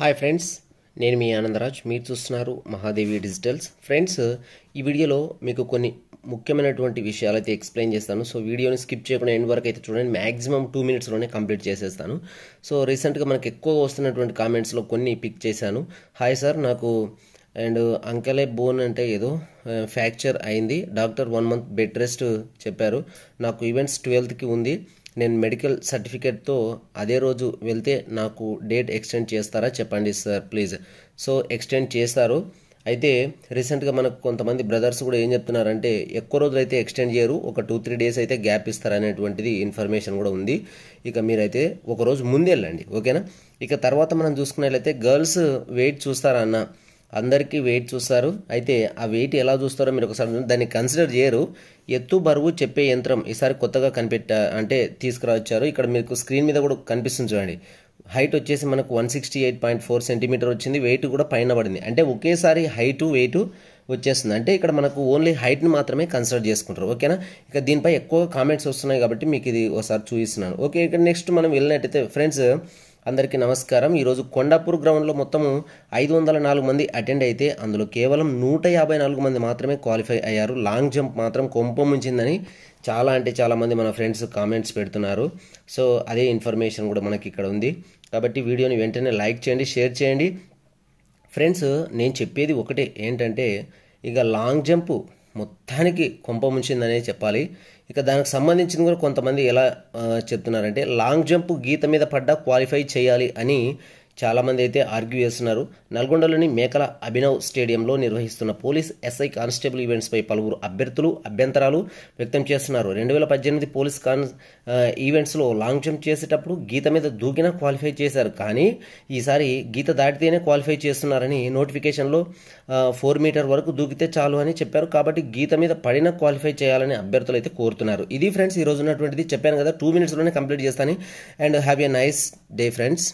Hi friends నేను మీ ఆనందరాజ్. మీరు చూస్తున్నారు మహాదేవి డిజిటల్స్. ఫ్రెండ్స్ ఈ వీడియోలో మీకు కొన్ని ముఖ్యమైనటువంటి విషయాలు అయితే ఎక్స్ప్లెయిన్ చేస్తాను. సో వీడియోని స్కిప్ చేయకుండా ఎండ్ వరకు అయితే చూడండి. మ్యాక్సిమం టూ మినిట్స్లోనే కంప్లీట్ చేసేస్తాను. సో రీసెంట్గా మనకు ఎక్కువగా వస్తున్నటువంటి కామెంట్స్లో కొన్ని పిక్ చేశాను. హాయ్ సార్ నాకు అండ్ అంకలే బోన్ అంటే ఏదో ఫ్రాక్చర్ అయింది. Doctor one month bed rest చెప్పారు. నాకు ఈవెంట్స్ ట్వెల్త్కి ఉంది. నేను మెడికల్ సర్టిఫికేట్తో అదే రోజు వెళ్తే నాకు డేట్ ఎక్స్టెండ్ చేస్తారా చెప్పండి సార్ ప్లీజ్. సో ఎక్స్టెండ్ చేస్తారు. అయితే రీసెంట్గా మనకు కొంతమంది బ్రదర్స్ కూడా ఏం చెప్తున్నారంటే ఎక్కువ రోజులు అయితే ఎక్స్టెండ్ చేయరు ఒక టూ త్రీ డేస్ అయితే గ్యాప్ ఇస్తారనేటువంటిది ఇన్ఫర్మేషన్ కూడా ఉంది. ఇక మీరైతే ఒక రోజు ముందు వెళ్ళండి ఓకేనా? ఇక తర్వాత మనం చూసుకున్నట్లయితే గర్ల్స్ వెయిట్ చూస్తారా అన్న అందరికీ వెయిట్ చూస్తారు. అయితే ఆ వెయిట్ ఎలా చూస్తారో మీరు ఒకసారి దాన్ని కన్సిడర్ చేయరు. ఎత్తు బరువు చెప్పే యంత్రం ఈసారి కొత్తగా కనిపెట్ట అంటే తీసుకురావచ్చారు. ఇక్కడ మీకు స్క్రీన్ మీద కూడా కనిపిస్తుంది చూడండి. హైట్ వచ్చేసి మనకు one sixty eight point four centimetre వచ్చింది. వెయిట్ కూడా పైన పడింది. అంటే ఒకేసారి హైటు వెయిట్ వచ్చేస్తుంది. అంటే ఇక్కడ మనకు ఓన్లీ హైట్ని మాత్రమే కన్సిడర్ చేసుకుంటారు. ఓకేనా ఇక దీనిపై ఎక్కువ కామెంట్స్ వస్తున్నాయి కాబట్టి మీకు ఇది ఒకసారి చూపిస్తున్నాను. ఓకే ఇక్కడ నెక్స్ట్ మనం వెళ్ళినట్టయితే ఫ్రెండ్స్ అందరికీ నమస్కారం. ఈరోజు కొండాపూర్ గ్రౌండ్లో మొత్తము ఐదు వందల నాలుగు మంది అటెండ్ అయితే అందులో కేవలం నూట యాభై నాలుగు మంది మాత్రమే క్వాలిఫై అయ్యారు. లాంగ్ జంప్ మాత్రం కొంపముంచిందని చాలా అంటే చాలామంది మన ఫ్రెండ్స్ కామెంట్స్ పెడుతున్నారు. సో అదే ఇన్ఫర్మేషన్ కూడా మనకి ఇక్కడ ఉంది. కాబట్టి వీడియోని వెంటనే లైక్ చేయండి షేర్ చేయండి. ఫ్రెండ్స్ నేను చెప్పేది ఒకటే ఏంటంటే ఇక లాంగ్ జంప్ మొత్తానికి కొంప ముంచిందనే చెప్పాలి. ఇక దానికి సంబంధించిన కూడా కొంతమంది ఎలా చెప్తున్నారంటే లాంగ్ జంప్ గీత మీద పడ్డా క్వాలిఫై చేయాలి అని చాలామంది అయితే ఆర్గ్యూ చేస్తున్నారు. నల్గొండలోని మేకల అభినవ్ స్టేడియంలో నిర్వహిస్తున్న పోలీస్ ఎస్ఐ కానిస్టేబుల్ ఈవెంట్స్పై పలువురు అభ్యర్థులు అభ్యంతరాలు వ్యక్తం చేస్తున్నారు. రెండు వేల పద్దెనిమిది పోలీస్ కాన్ ఈవెంట్స్లో లాంగ్ జంప్ చేసేటప్పుడు గీత మీద దూకినా క్వాలిఫై చేశారు. కానీ ఈసారి గీత దాటితేనే క్వాలిఫై చేస్తున్నారని నోటిఫికేషన్లో ఫోర్ మీటర్ వరకు దూకితే చాలు అని చెప్పారు. కాబట్టి గీత మీద పడిన క్వాలిఫై చేయాలని అభ్యర్థులు అయితే కోరుతున్నారు. ఇది ఫ్రెండ్స్ ఈ రోజు ఉన్నటువంటిది చెప్పాను కదా. టూ మినిట్స్లోనే కంప్లీట్ చేస్తాను. And have a nice day friends.